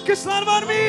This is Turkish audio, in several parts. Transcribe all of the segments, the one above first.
Alkışlar var mı?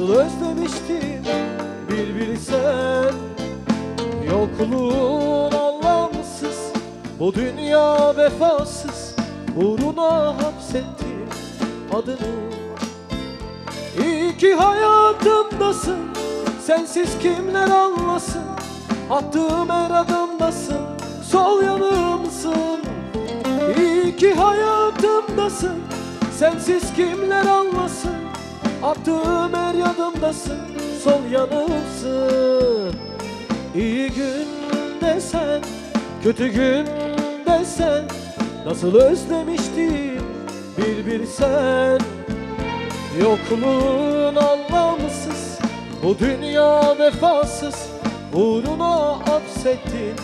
Nasıl özlemiştim bir bilsen. Yokluğun anlamsız, bu dünya vefasız Uğruna hapsettim adını. İyi ki hayatımdasın Sensiz kimler anlasın? Attığım her adımdasın Sol yanımsın. İyi ki hayatımdasın Sensiz kimler anlasın Attığım her adımdasın Sol yanımsın. İyi gün desen Kötü gün desen Nasıl özlemiştim bir bilsen. Yokluğun anlamsız Bu dünya vefasız Uğruna hapsettin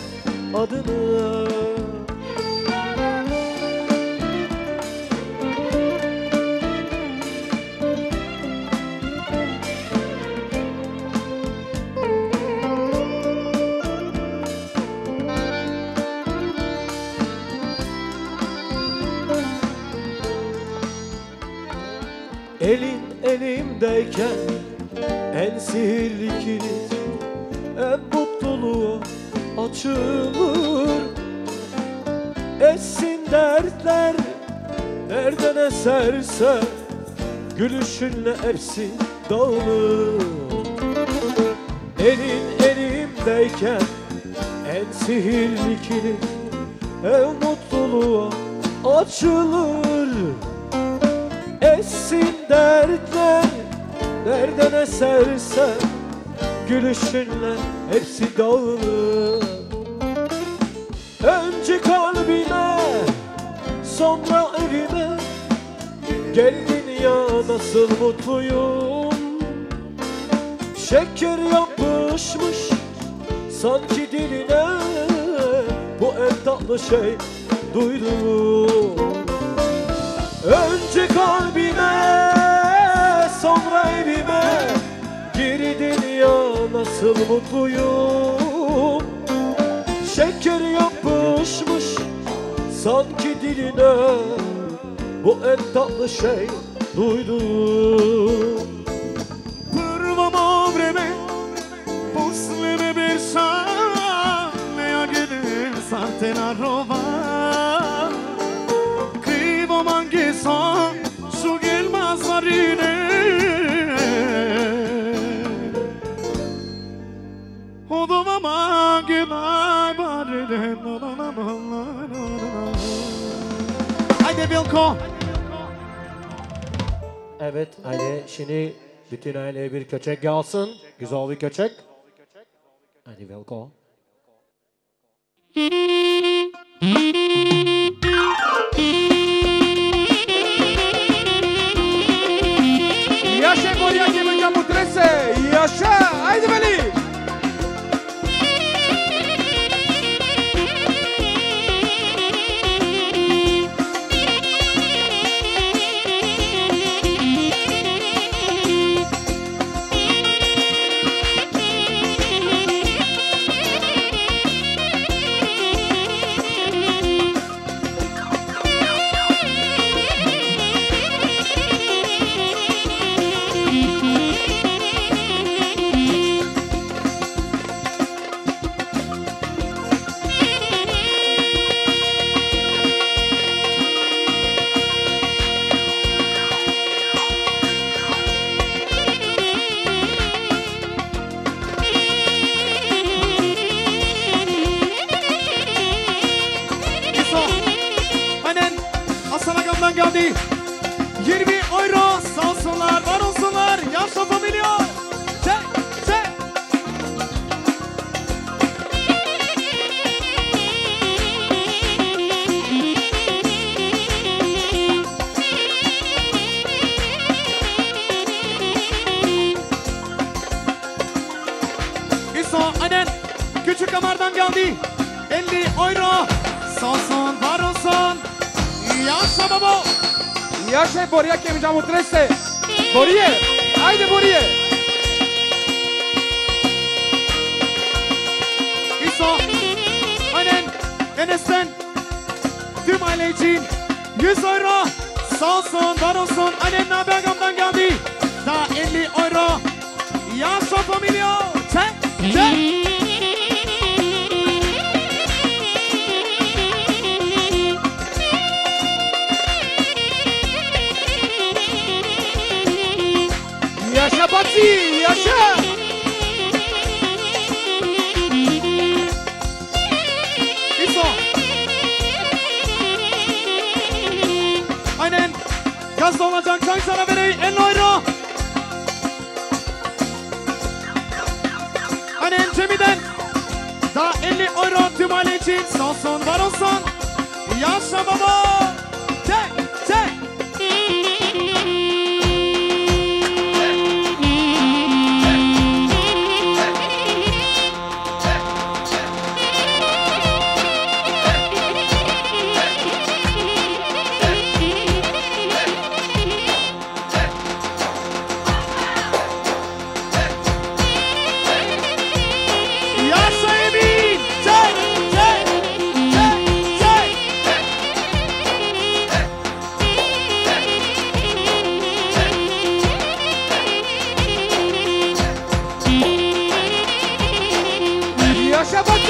adını elimdeyken en sihirli kilit Hep mutluluğu açılır. Essin dertler nereden eserse Gülüşünle hepsi dağılır. Elin elimdeyken En sihirli kilit Ev mutluluğa açılır. Essin dertler Nereden eserse Gülüşünle hepsi dağılır Önce kalbime Sonra evime. Geldin ya nasıl mutluyum? Şeker yapışmış Sanki diline. Bu en tatlı şey duydum Önce kalbime evime Girdin ya nasıl mutluyum? Şeker yapışmış Sanki diline. Bu en tatlı şey duydum. Prvo vreme Posle me bersane Ja gledem sam te na rova. Krivo mange sa Na na na na Haydi Vilko! Evet aile şimdi bütün aileye bir köçek gelsin. Güzel bir köçek. Hadi Velko. Yaşa gibi camı trese. Yaşa.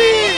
Whee!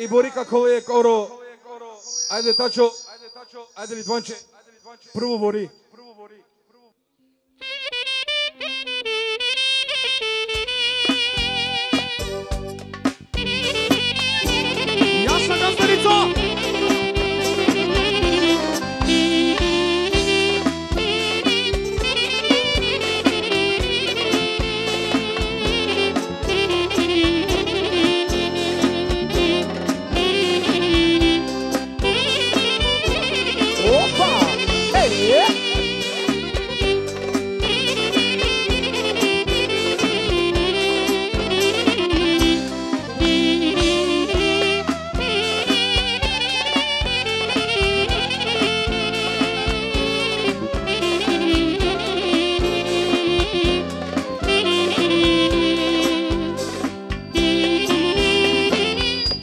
i Borika koji je koro. Ajde, tačo. Ajde, Litvanče. Prvo Bori.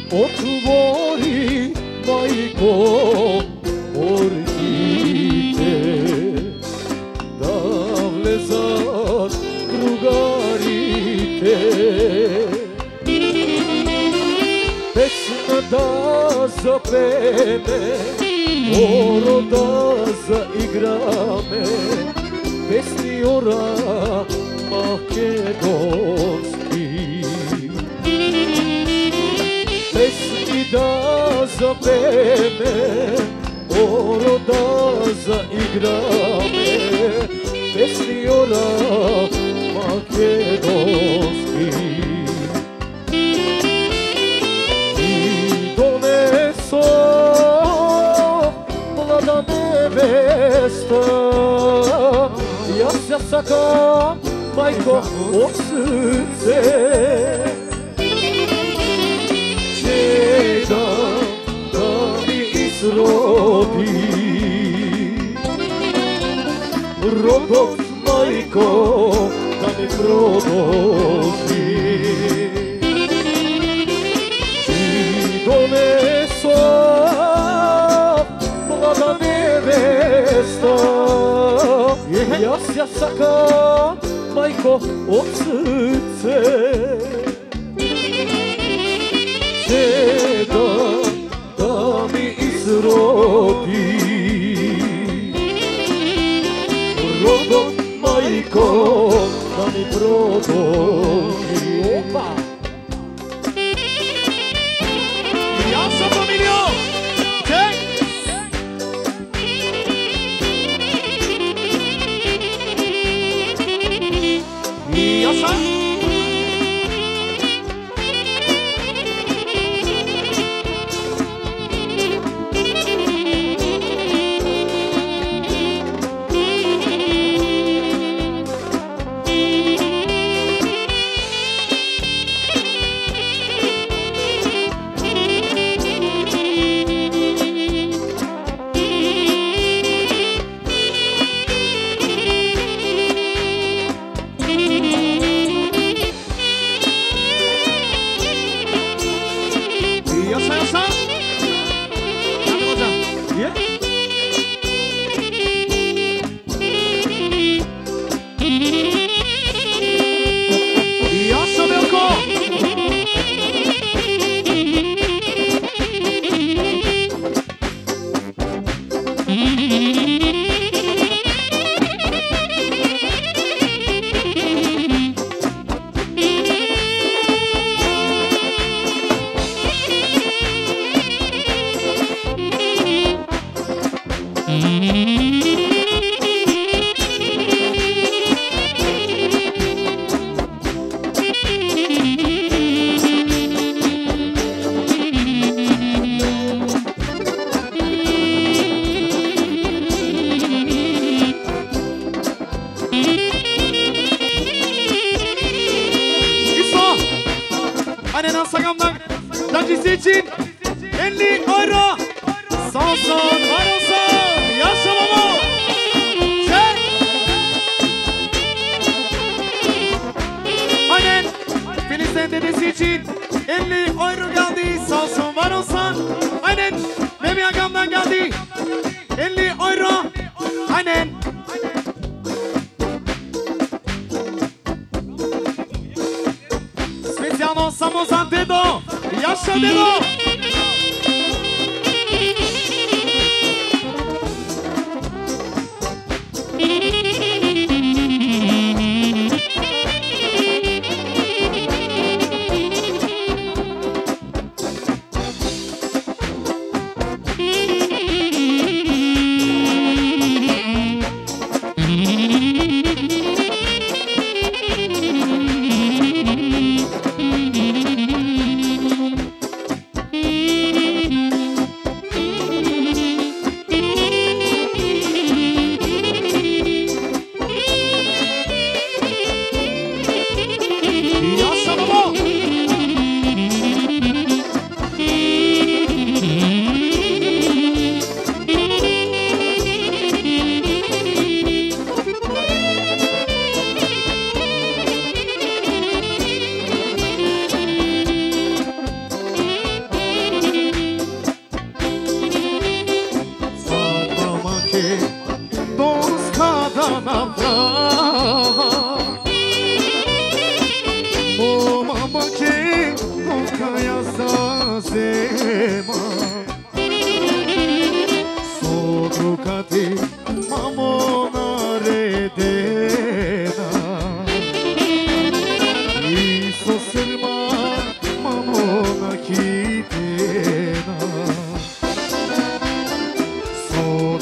Drugari, majko, orkite. Da vlezat drugarite. Pesma da zapeme, oro da zaigrame, pesmi ora makedonski. Zapeme, oro da zaigrame, pesmi ora makedonski. I doneso mlada nevesta Ja se sakam, tylko da mi prodosi. Ci doneso, mlada nevesto, jasja saka, majko, odsrce. amor.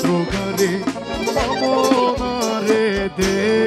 রোগারে মমনারে দেয়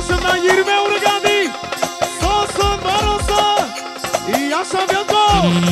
Kasım'dan 20 euro geldi. Sağ olsun, var olsun. İyi akşam Yanko.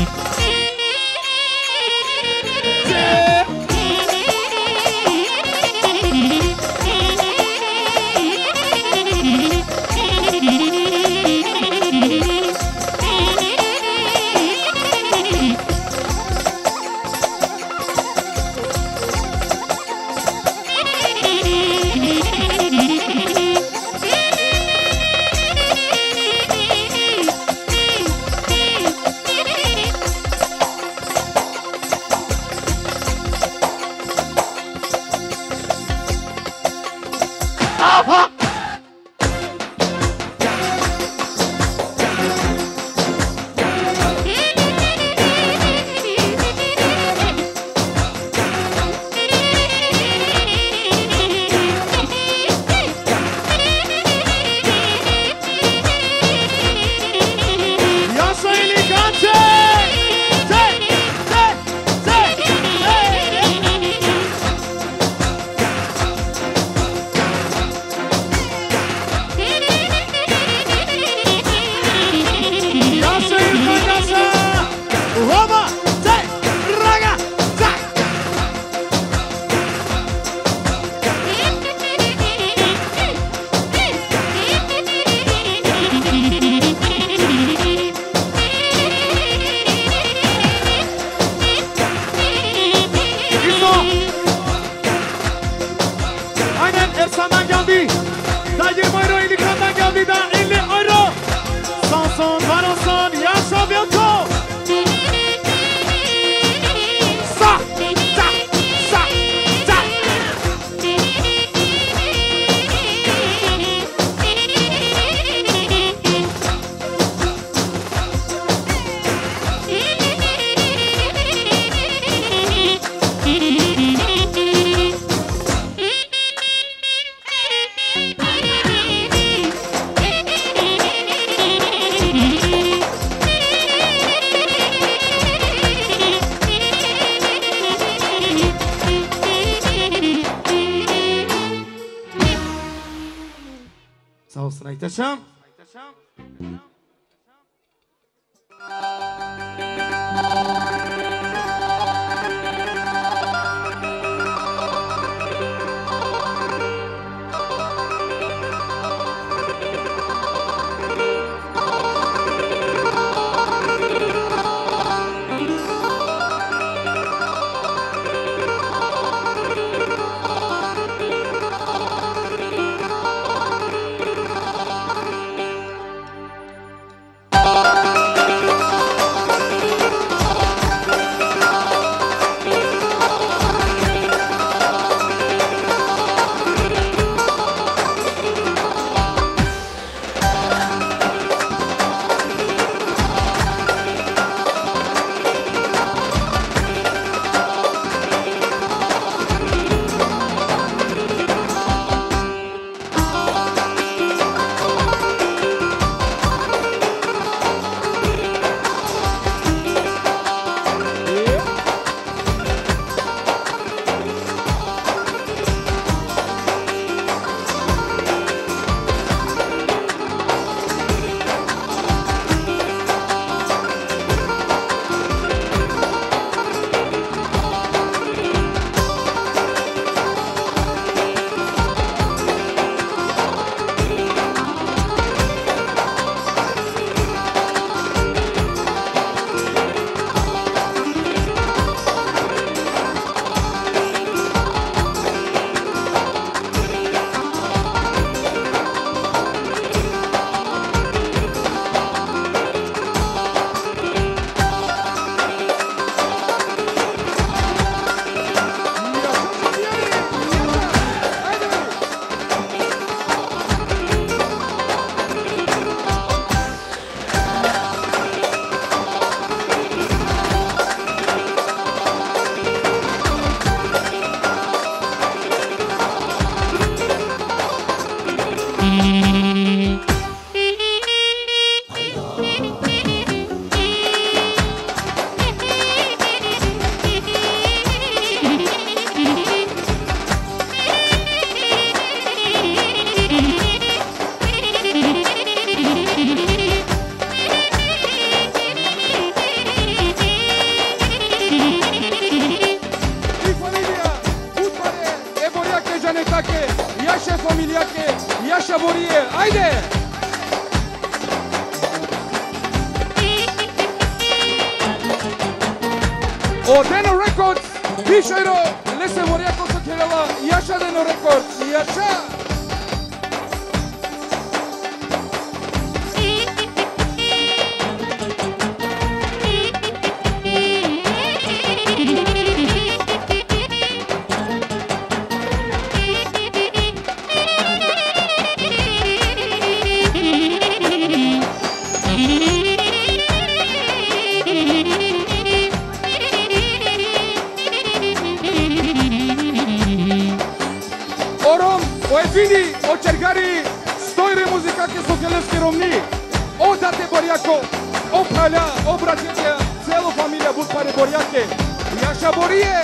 Κοριάκη. Γεια σας, Μποριέ!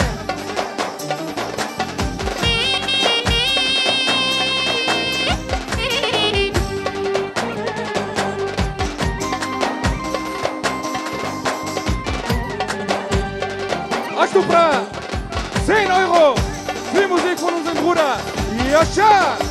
Achtung, 10 Euro für Musik von unserem Bruder Jascha!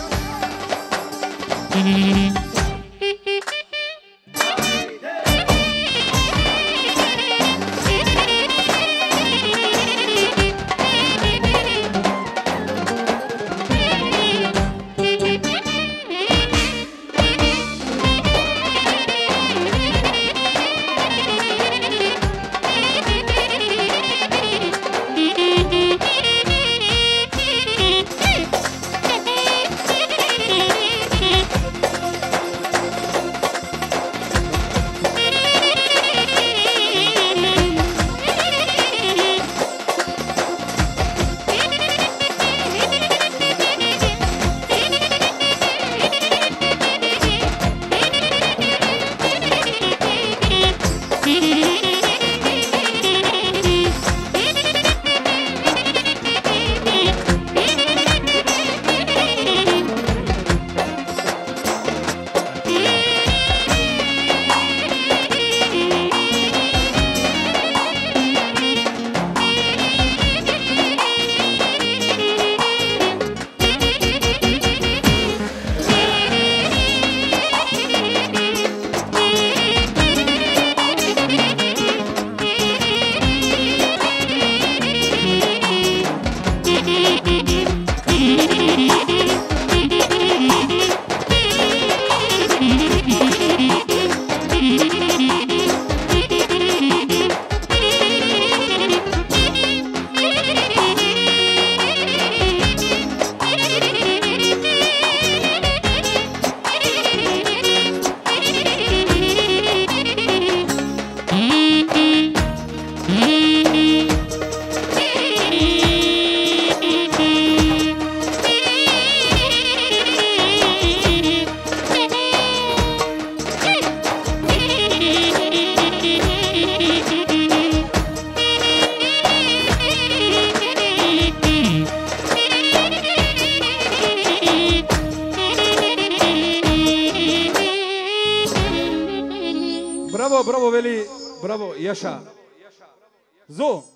Bravo Yaşa.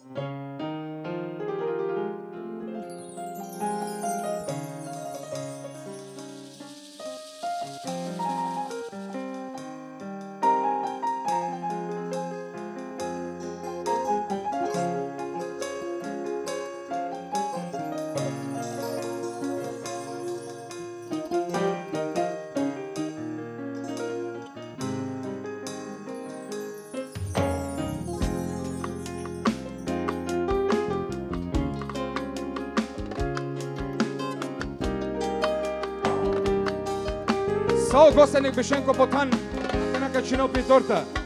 Последник Бешенко Ботан, една качина при торта.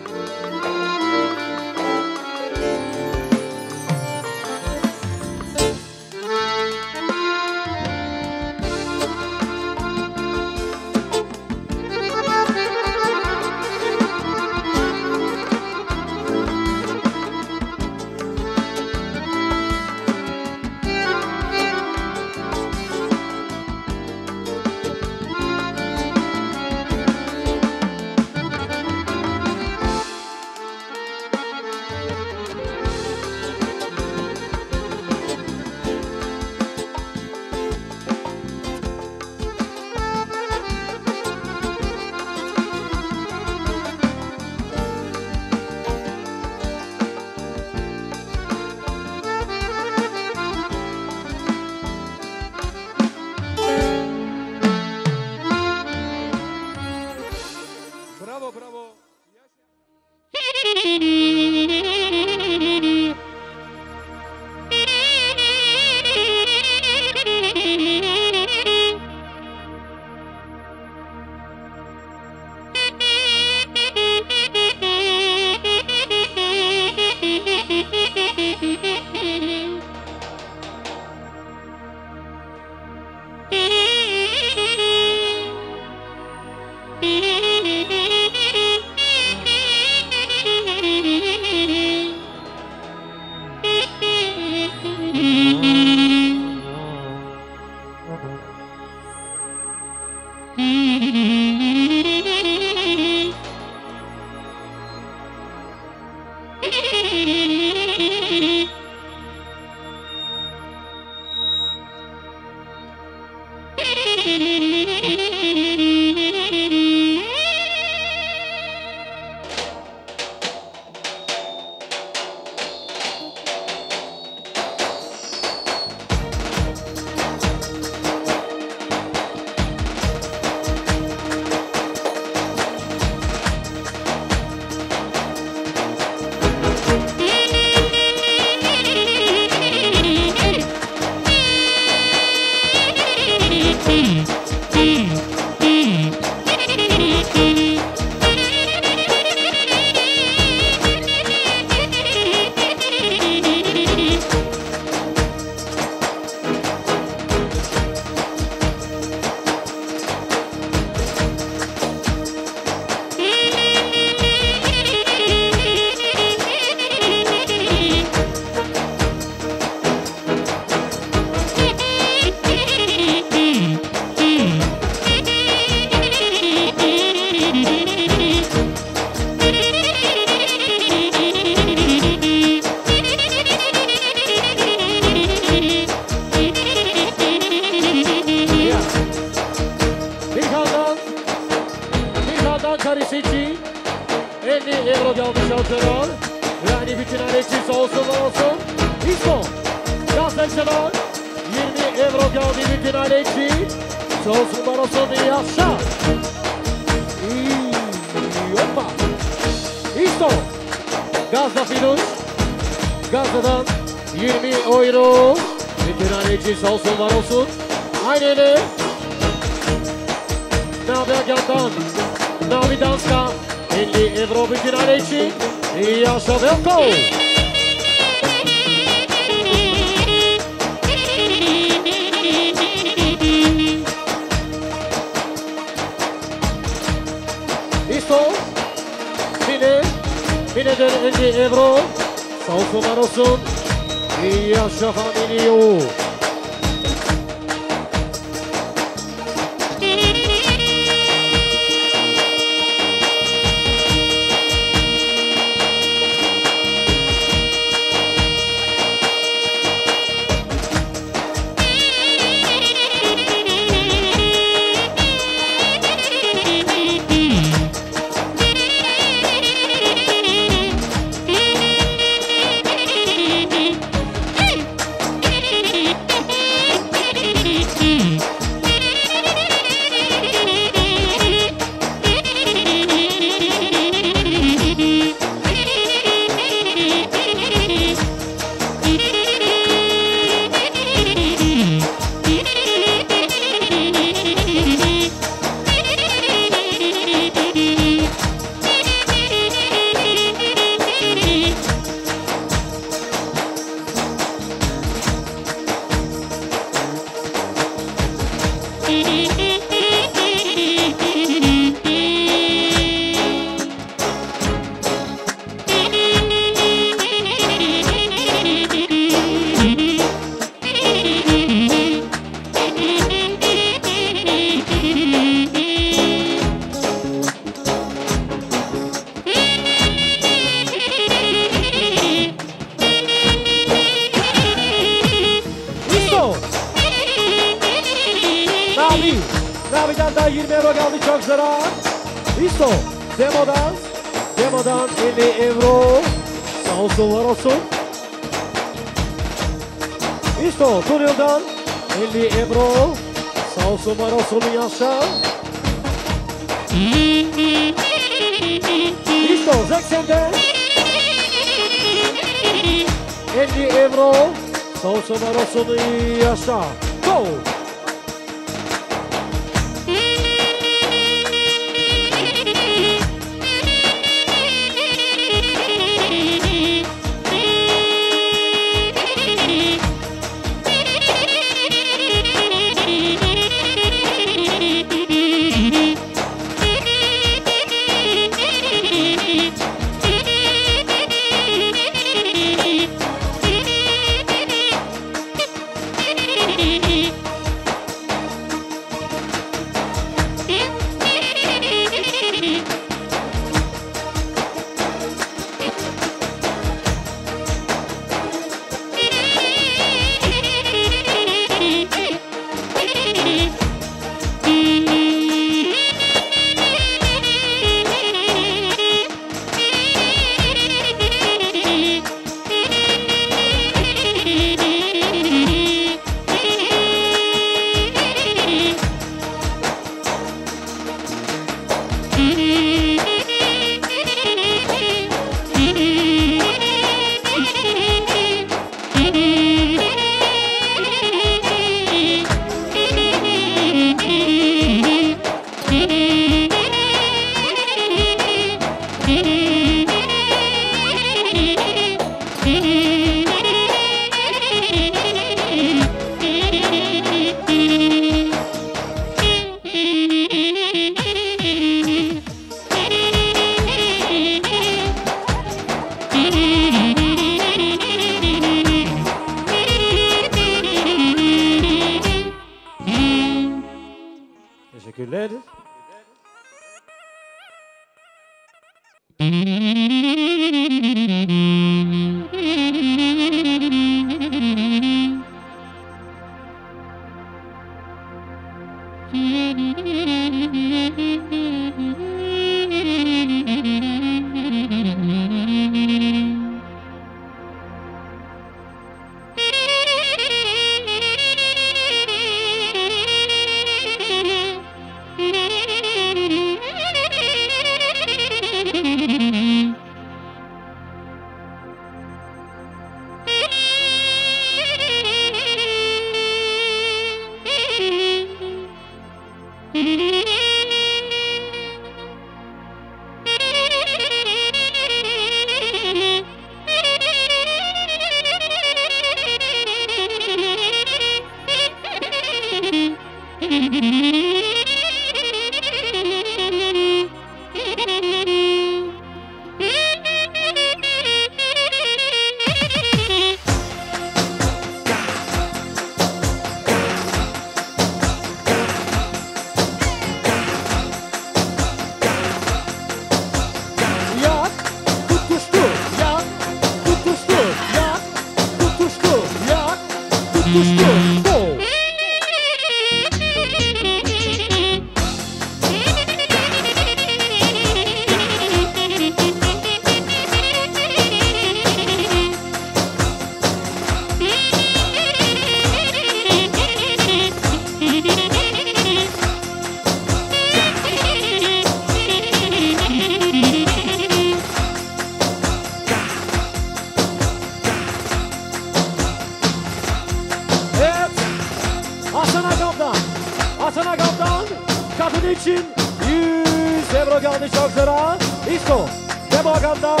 Kadın için 100 euro çok zara. İsto. Debo Agam'dan.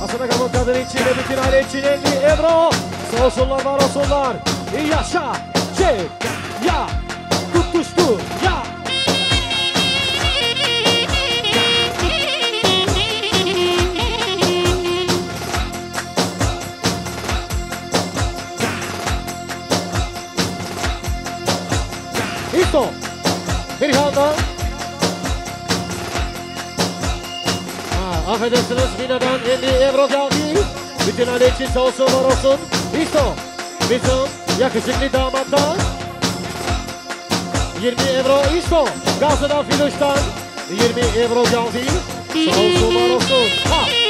Hasan kadın için ve bütün aile için 50 euro. Sağ olsunlar var olsunlar. İyi yaşa. Çek. Ya. Tutuştu. Ya. İsto. Bir affedersiniz Mina'dan 50 euro geldi. Bütün aile için sağ olsun var olsun. İsto. Bizim yakışıklı damattan. 20 euro İsto. Gazze'den Filoş'tan 20 euro geldi. Sağ olsun var olsun. Ha.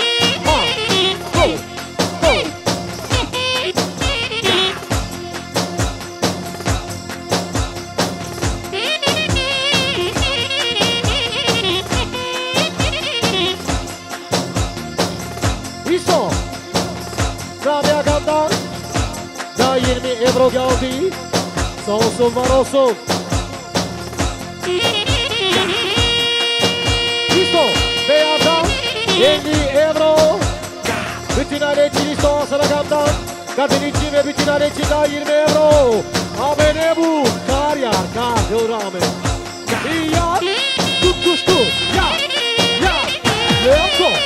20 euro geldi. Sağ olsun var olsun. İso. Beyazdan 50 euro. Bütün aile için İso Hasan Gam'dan. Kadın için ve bütün aile için daha 20 euro. Abi ne bu? Kar ya, kar. Dur abi. Ya, tutuştu. Ya, ya. Leonko. Şey.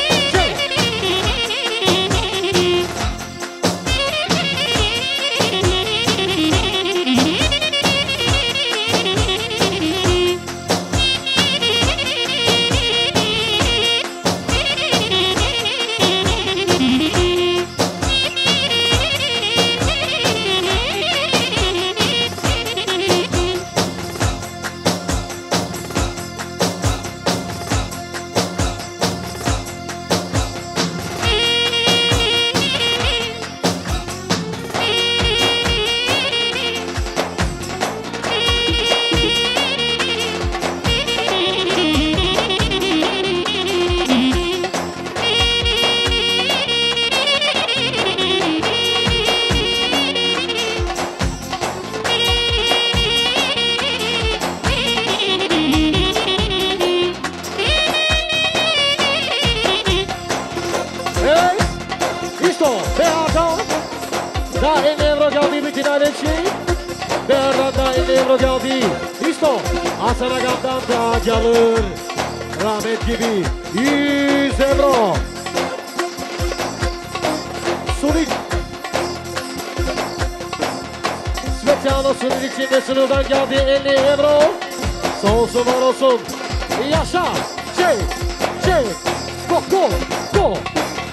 içinde sınırdan geldi 50 euro. Sağ olsun var olsun. Yaşa. Şey. Şey. go, Go. go,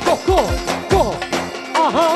Go. go go. Aha.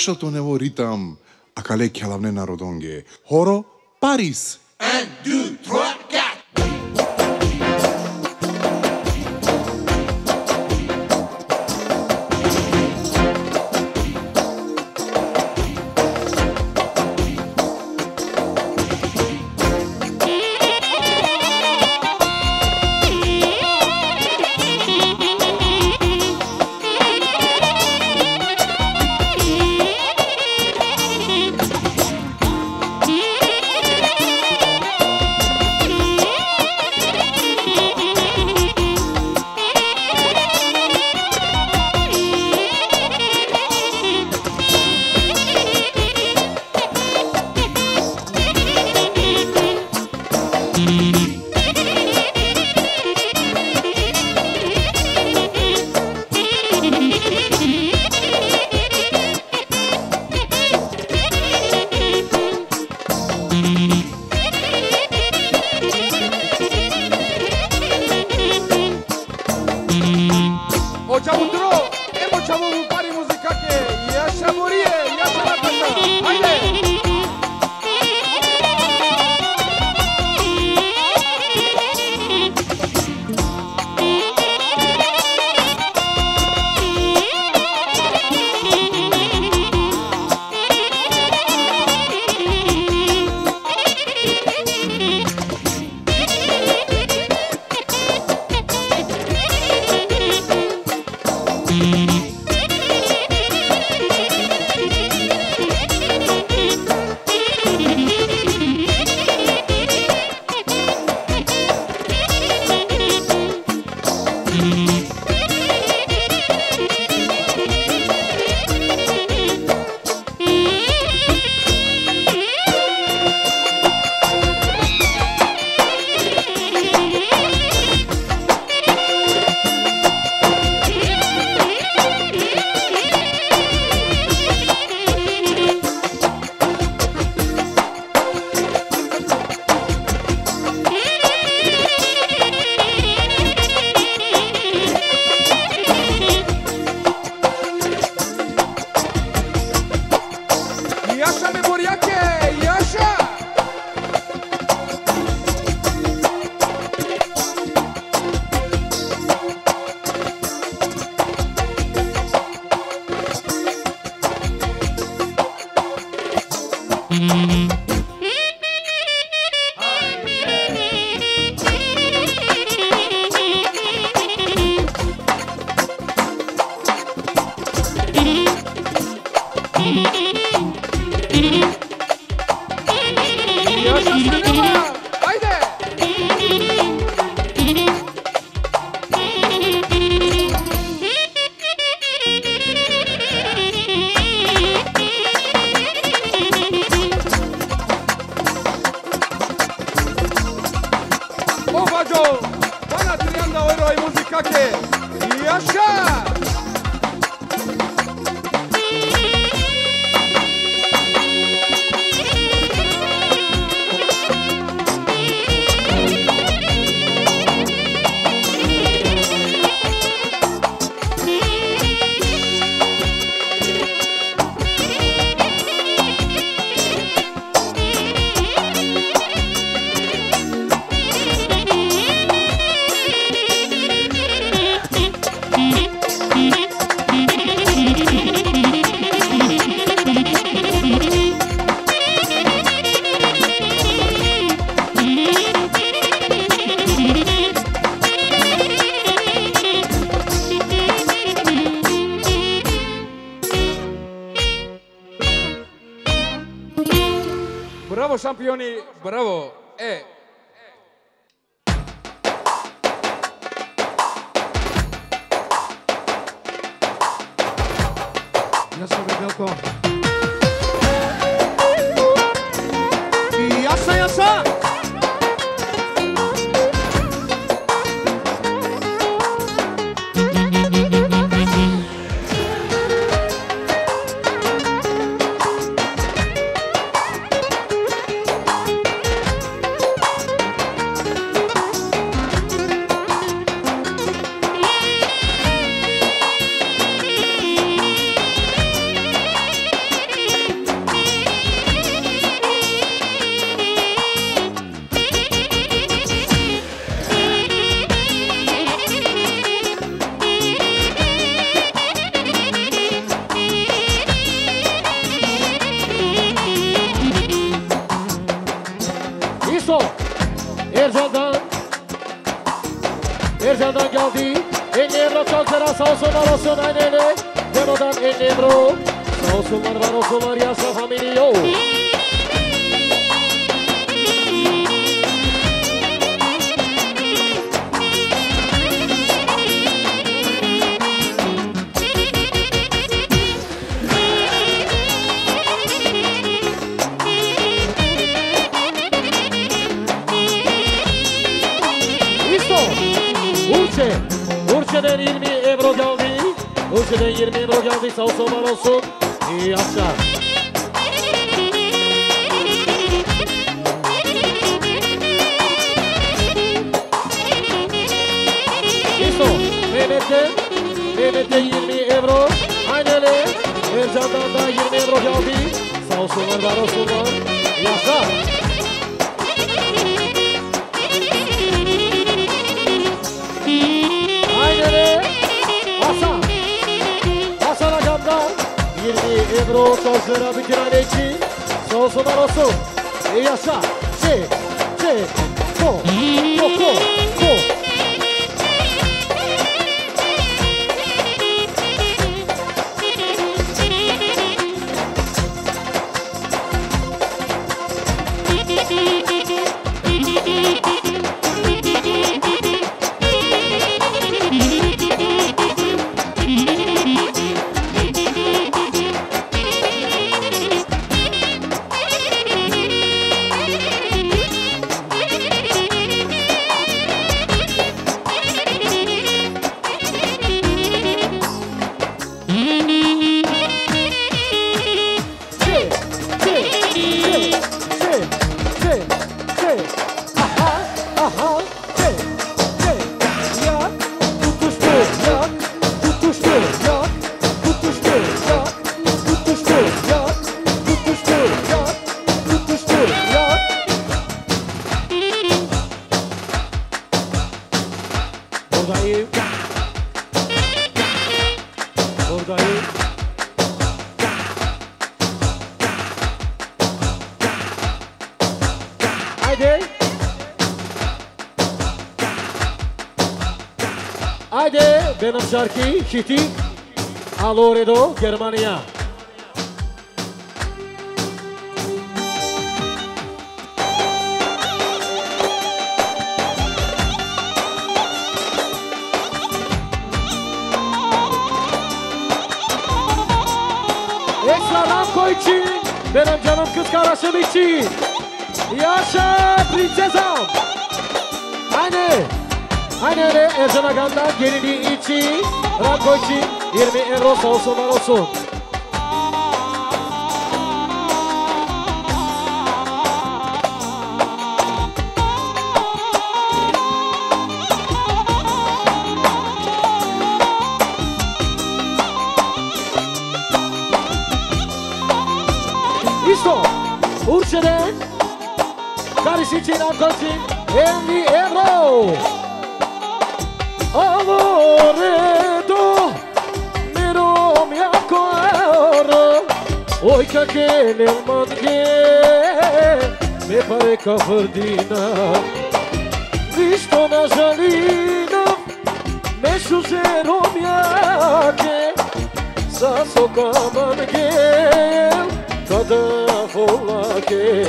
Вашето нево ритам, а кале кјалавне народонге. Хоро, Парис! Ocamundro, Marchi, City, a Loredo, Germania. Esra benim canım kız kardeşim için. Yaşa prensesam. Anne. Hani? Aynı öyle Ercan Agan'dan gelini için Ranko için 20 euro sağ olsunlar olsun. İşte Urçe'den Karış için Ankara'cı en که که نلمان که میپره کافر دینم زیشتو نجالینم میشو زیروم یاکه ساسو کامان گل کدف اولا که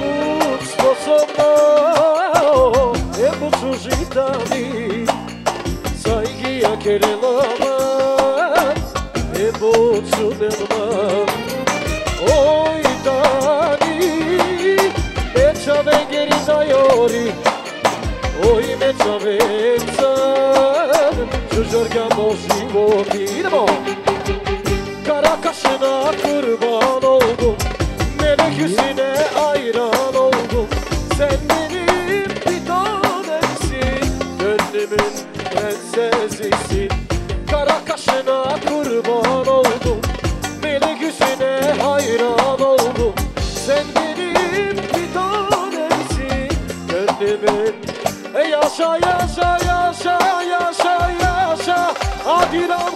بود sposobno e bucu žitani sa igija kerelama potrzebna Oj Dani, meca vengeri zajori Oj meca vencan, čužorga moži vodi Idemo! Karakaşına kurban oldum, melek Hüseyin. Kira.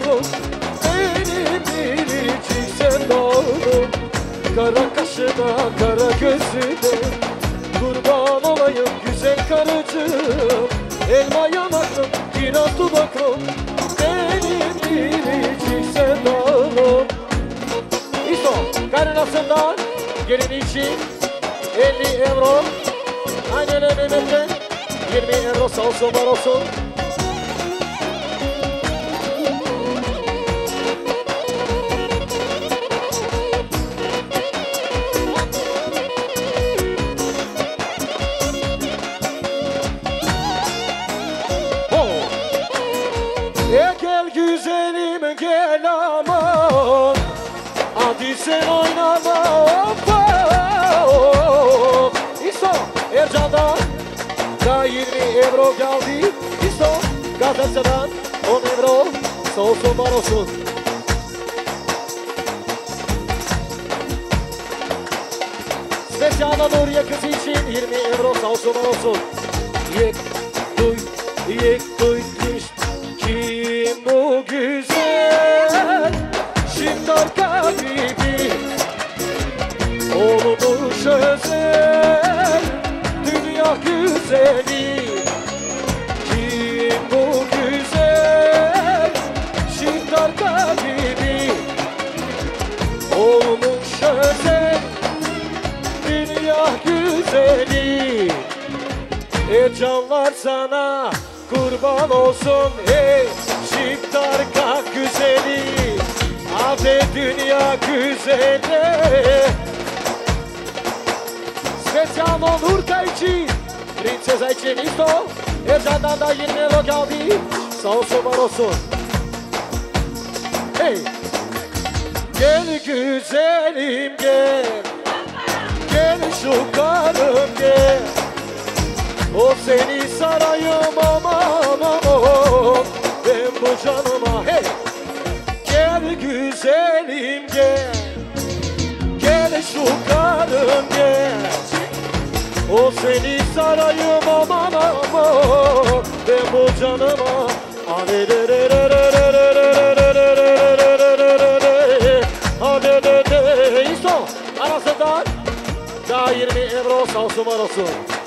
patron Beni biri kimse doğdu Kara kaşına kara gözüne Kurban olayım güzel karıcığım. Elma yanaklım kiraz dudaklım Beni biri kimse doğdu İso karınasından gelin için 50 euro. Aynen öyle 20 euro salsa barosu euro geldi İso Gazzete'den 10 euro Sağ olsun var olsun. Spesyal Nuriye kızı için 20 euro sağ olsun var olsun. Yek duy yek duy canlar sana kurban olsun. Hey Şiptar kalk güzeli Ave dünya güzeli. Spesyal Nurka için Princesa için isto Ercan'dan da 20 euro geldi Sağ olsun var olsun. Hey Gel güzelim gel. Gel şu karım gel O seni sarayım aman aman Ben bu canıma hey Gel güzelim gel Gel şu karım gel O seni sarayım aman aman Ben bu canıma daha 20 euro olsun var olsun.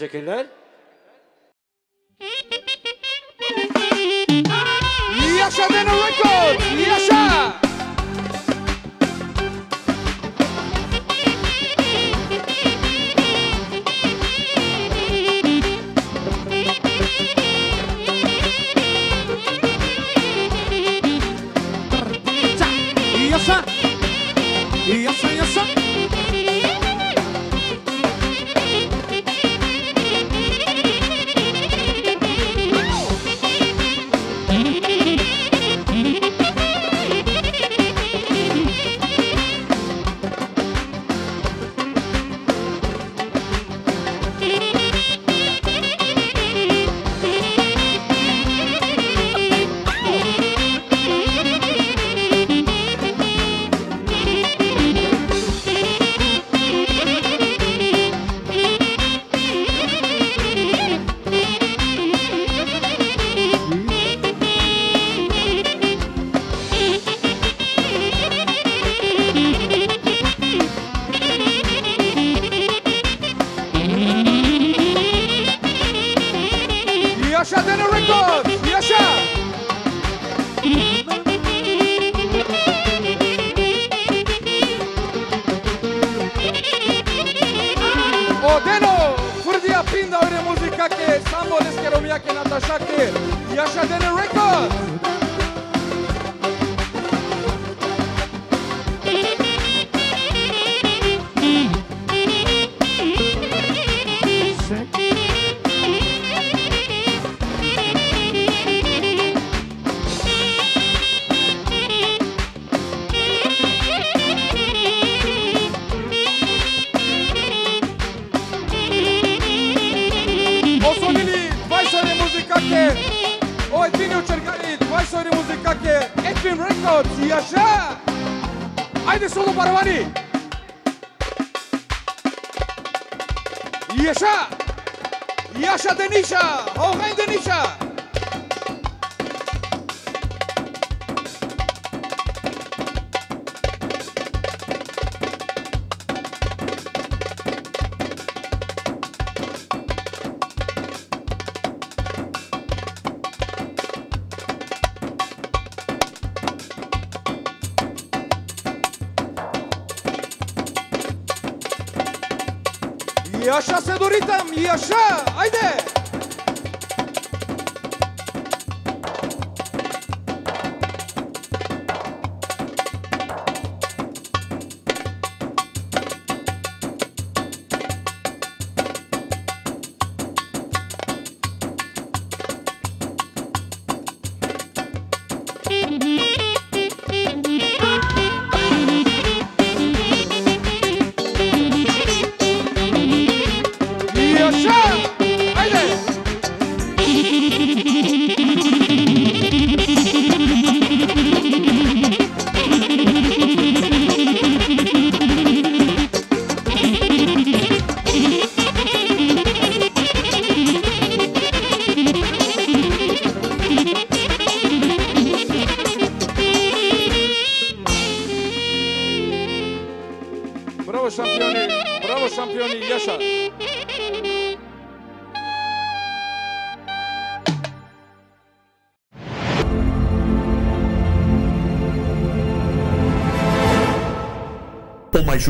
Teşekkürler. Yaşadın Record! Yaşadın! Yaşa yaşa. Sakina Tashaki, Yasha Dene Records.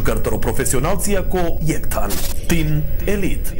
шукартаро професионалци како јектан, тим, елит,